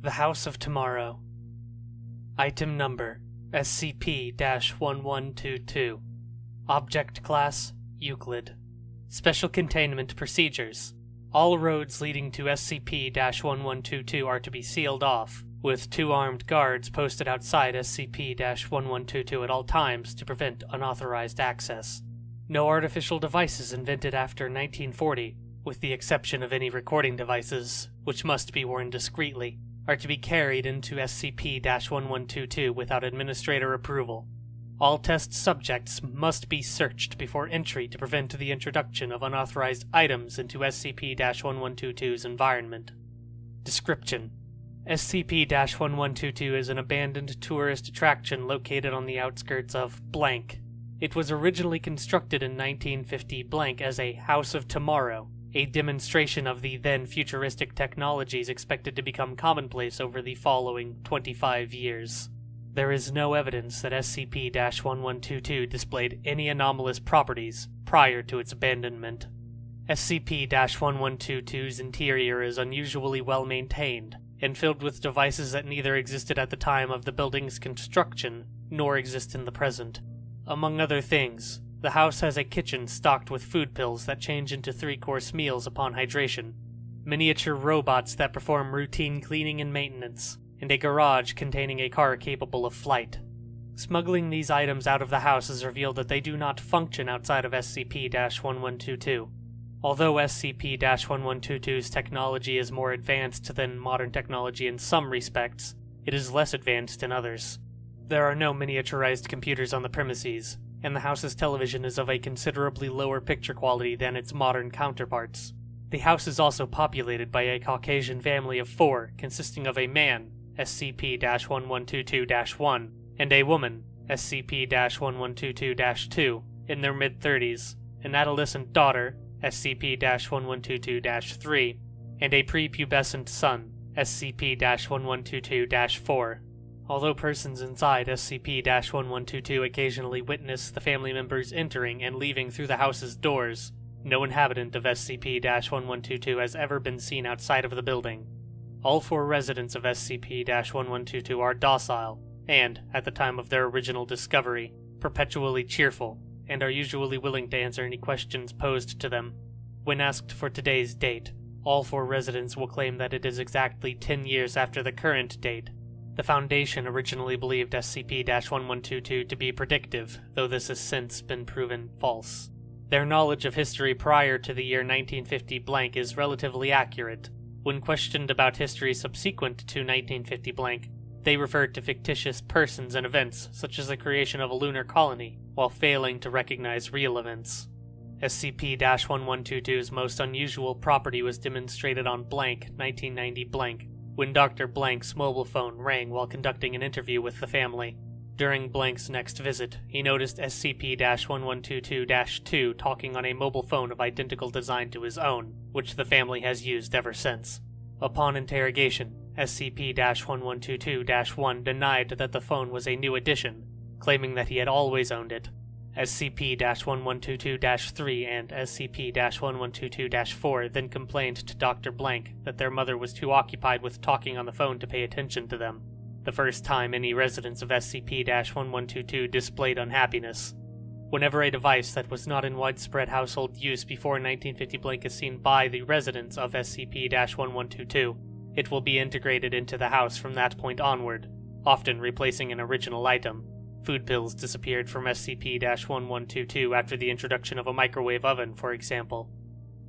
The House of Tomorrow. Item number SCP 1122. Object Class Euclid. Special Containment Procedures. All roads leading to SCP 1122 are to be sealed off, with two armed guards posted outside SCP 1122 at all times to prevent unauthorized access. No artificial devices invented after 1940, with the exception of any recording devices, which must be worn discreetly, are to be carried into SCP 1122 without administrator approval. All test subjects must be searched before entry to prevent the introduction of unauthorized items into SCP 1122's environment. Description SCP 1122 is an abandoned tourist attraction located on the outskirts of blank. It was originally constructed in 1950 blank as a House of Tomorrow, a demonstration of the then futuristic technologies expected to become commonplace over the following 25 years. There is no evidence that SCP 1122 displayed any anomalous properties prior to its abandonment. SCP 1122's interior is unusually well maintained and filled with devices that neither existed at the time of the building's construction nor exist in the present. Among other things, the house has a kitchen stocked with food pills that change into three course meals upon hydration, miniature robots that perform routine cleaning and maintenance, and a garage containing a car capable of flight. Smuggling these items out of the house has revealed that they do not function outside of SCP 1122. Although SCP 1122's technology is more advanced than modern technology in some respects, it is less advanced in others. There are no miniaturized computers on the premises, and the house's television is of a considerably lower picture quality than its modern counterparts. The house is also populated by a Caucasian family of four, consisting of a man, SCP 1122 1, and a woman, SCP 1122 2, in their mid 30s, an adolescent daughter, SCP 1122 3, and a prepubescent son, SCP 1122 4. Although persons inside SCP 1122 occasionally witness the family members entering and leaving through the house's doors, no inhabitant of SCP 1122 has ever been seen outside of the building. All four residents of SCP 1122 are docile, and, at the time of their original discovery, perpetually cheerful, and are usually willing to answer any questions posed to them. When asked for today's date, all four residents will claim that it is exactly 10 years after the current date. The Foundation originally believed SCP 1122 to be predictive, though this has since been proven false. Their knowledge of history prior to the year 1950 blank is relatively accurate. When questioned about history subsequent to 1950 blank, they referred to fictitious persons and events, such as the creation of a lunar colony, while failing to recognize real events. SCP 1122's most unusual property was demonstrated on blank 1990 blank, when Dr. Blank's mobile phone rang while conducting an interview with the family. During Blank's next visit, he noticed SCP 1122 2 talking on a mobile phone of identical design to his own, which the family has used ever since. Upon interrogation, SCP 1122 1 denied that the phone was a new addition, claiming that he had always owned it. SCP 1122 3 and SCP 1122 4 then complained to Dr. Blank that their mother was too occupied with talking on the phone to pay attention to them, the first time any residents of SCP 1122 displayed unhappiness. Whenever a device that was not in widespread household use before 1950 blank is seen by the residents of SCP 1122, it will be integrated into the house from that point onward, often replacing an original item. Food pills disappeared from SCP 1122 after the introduction of a microwave oven, for example.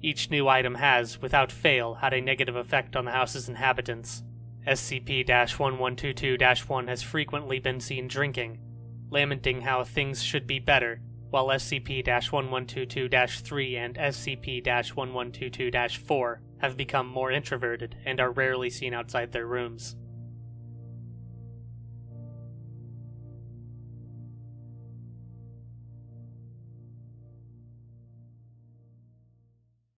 Each new item has, without fail, had a negative effect on the house's inhabitants. SCP 1122 1 has frequently been seen drinking, lamenting how things should be better, while SCP 1122 3 and SCP 1122 4 have become more introverted and are rarely seen outside their rooms.